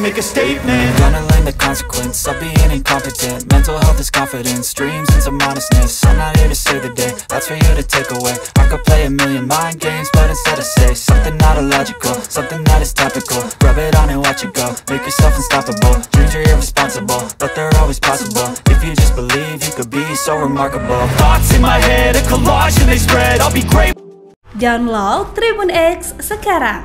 make a statement. I'm gonna learn the consequence of being incompetent. Mental health is confidence, dreams and some honestness. I'm not here to save the day, that's for you to take away. I could play a million mind games, but instead I say Something not illogical, something that is topical. Rub it on and watch it go, make yourself unstoppable. Dreams are irresponsible, but they're always possible. If you just believe, you could be so remarkable. Thoughts in my head, a collage and they spread. I'll be great. Download Tribun X sekarang,